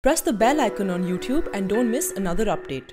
Press the bell icon on YouTube and don't miss another update.